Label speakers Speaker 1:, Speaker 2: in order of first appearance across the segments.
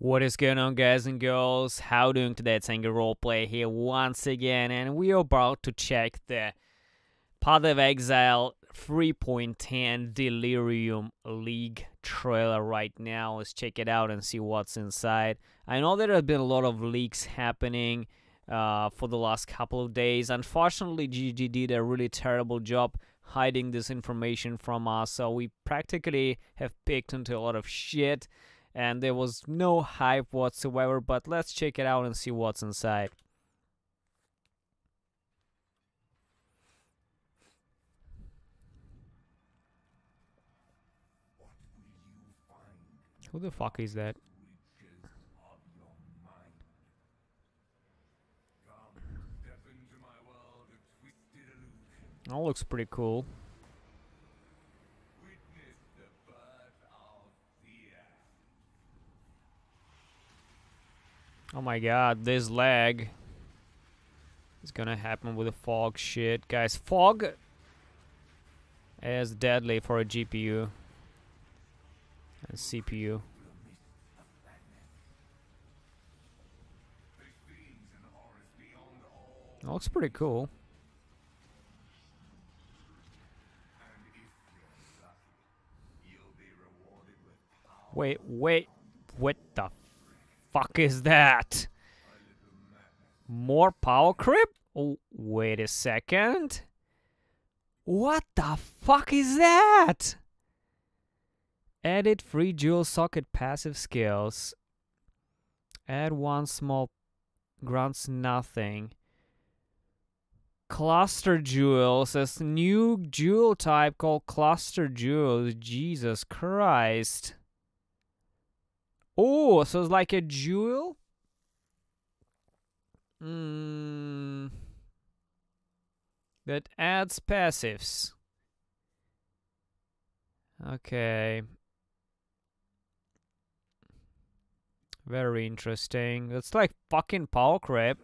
Speaker 1: What is going on guys and girls? How doing today? It's Angry Roleplay here once again and we are about to check the Path of Exile 3.10 Delirium League trailer right now. Let's check it out and see what's inside. I know there have been a lot of leaks happening uh, for the last couple of days. Unfortunately, GG did a really terrible job hiding this information from us, so we practically have picked into a lot of shit and there was no hype whatsoever, but let's check it out and see what's inside. Who the fuck is that? That looks pretty cool. Oh my god, this lag is gonna happen with the fog shit. Guys, fog is deadly for a GPU and CPU. looks pretty cool. Wait, wait, what the fuck is that? More power creep? Oh, wait a second. What the fuck is that? Edit free dual socket passive skills. Add one small grants nothing. Cluster jewels, a new jewel type called cluster jewels. Jesus Christ. Oh, so it's like a jewel? Mm, that adds passives. Okay. Very interesting. It's like fucking power creep.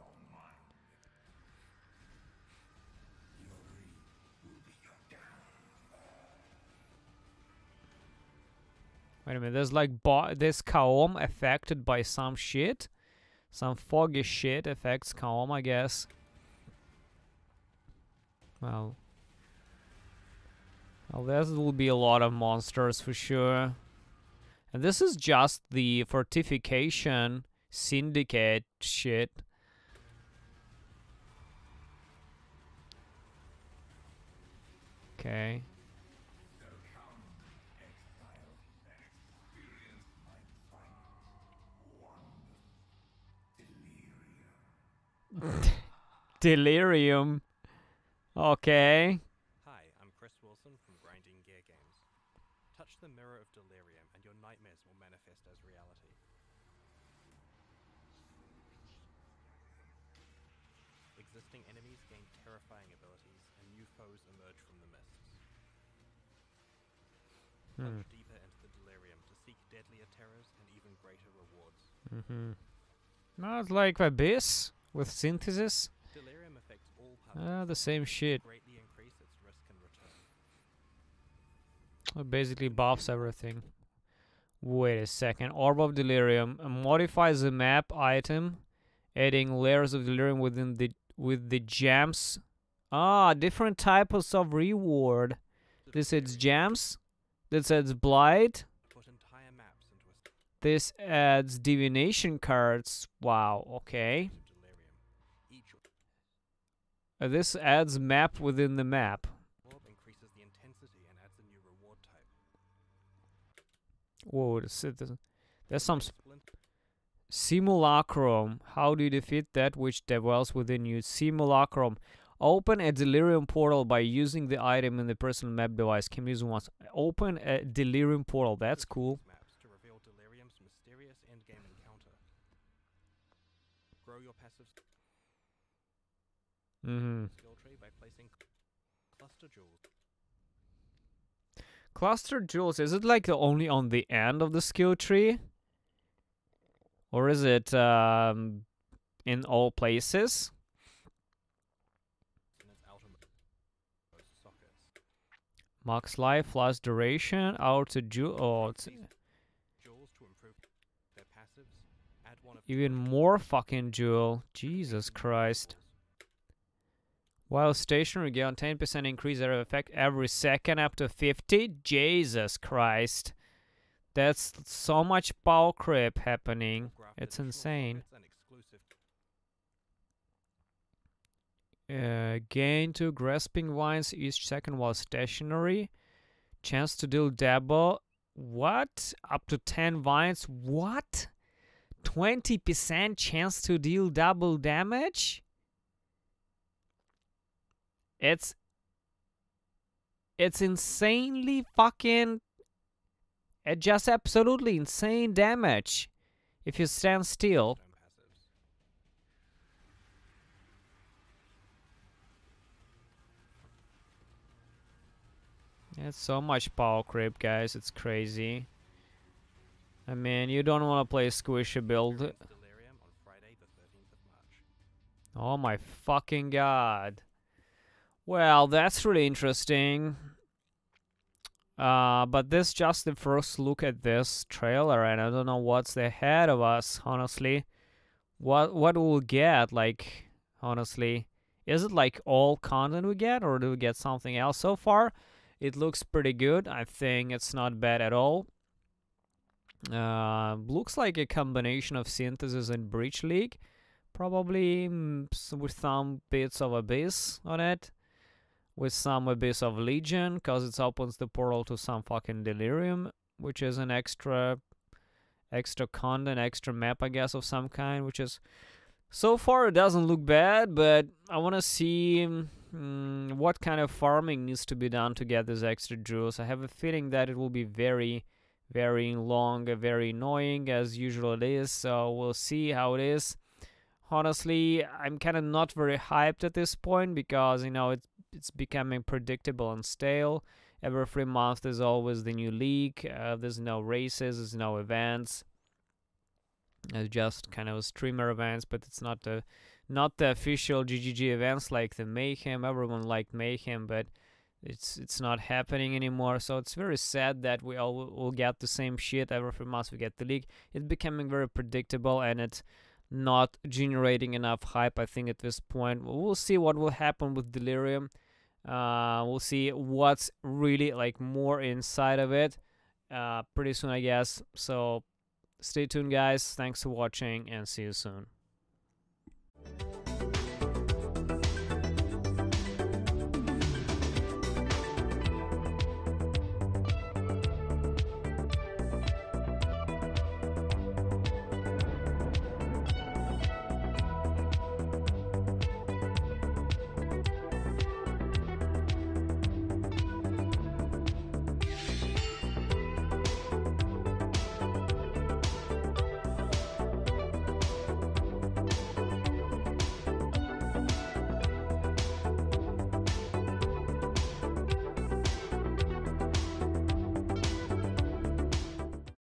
Speaker 1: Wait a minute, there's like this Kaom affected by some shit. Some foggy shit affects Kaom, I guess. Well. Well, there will be a lot of monsters for sure. And this is just the fortification syndicate shit. Okay. Delirium. Okay.
Speaker 2: Hi, I'm Chris Wilson from Grinding Gear Games. Touch the mirror of delirium and your nightmares will manifest as reality. Existing enemies gain terrifying abilities and new foes emerge from the mists.
Speaker 1: Hmm.
Speaker 2: Plunge deeper into the delirium to seek deadlier terrors and even greater rewards.
Speaker 1: Mm-hmm. Not like Abyss with synthesis.
Speaker 2: Delirium affects all
Speaker 1: Ah, the same shit.
Speaker 2: its risk and.
Speaker 1: It basically buffs everything. Wait a second. Orb of Delirium modifies the map item, adding layers of delirium within the with the gems. Ah, different types of reward. This adds gems. This adds blight.
Speaker 2: Put entire maps into a
Speaker 1: This adds divination cards. Wow. Okay. Uh, this adds map within the map.
Speaker 2: increases the intensity and adds a new reward type.
Speaker 1: Whoa, this, there's some Simulacrum. How do you defeat that which dwells within you? Simulacrum. Open a delirium portal by using the item in the personal map device. Can be used once. Open a delirium portal. That's cool. Mm-hmm.
Speaker 2: skill tree by placing cluster jewels.
Speaker 1: Cluster jewels. Is it like only on the end of the skill tree? Or is it um, in all places?
Speaker 2: in its outermost sockets.
Speaker 1: Max life, last duration, auto jewel. Oh, it's,
Speaker 2: to improve their passives
Speaker 1: Even more fucking jewel. Jesus Christ. While stationary, gain 10% increase area effect every second up to 50. Jesus Christ. That's so much power creep happening. It's insane. Uh, gain two grasping vines each second while stationary. Chance to deal double. What? Up to 10 vines? What? 20% chance to deal double damage? It's it's insanely fucking it just absolutely insane damage if you stand still. It's so much power creep, guys. It's crazy. I mean, you don't want to play squishy build. Oh my fucking god. Well, that's really interesting. Uh, but this just the first look at this trailer, and I don't know what's ahead of us, honestly. What what we'll get, like, honestly. Is it like all content we get, or do we get something else? So far, it looks pretty good. I think it's not bad at all. Uh, looks like a combination of Synthesis and Breach League. Probably mm, with some bits of Abyss on it. With some Abyss of Legion, because it opens the portal to some fucking Delirium, which is an extra extra content, extra map, I guess, of some kind, which is... So far, it doesn't look bad, but I want to see mm, what kind of farming needs to be done to get these extra jewels. I have a feeling that it will be very very long, very annoying as usual it is. So we'll see how it is. Honestly, I'm kind of not very hyped at this point because you know it's it's becoming predictable and stale. Every three months there's always the new league. Uh, there's no races, there's no events. It's just kind of streamer events, but it's not the not the official GGG events like the Mayhem. Everyone liked Mayhem, but it's it's not happening anymore so it's very sad that we all will get the same shit every three months we get the league it's becoming very predictable and it's not generating enough hype i think at this point we'll see what will happen with delirium uh, we'll see what's really like more inside of it uh, pretty soon i guess. So stay tuned guys. Thanks for watching and see you soon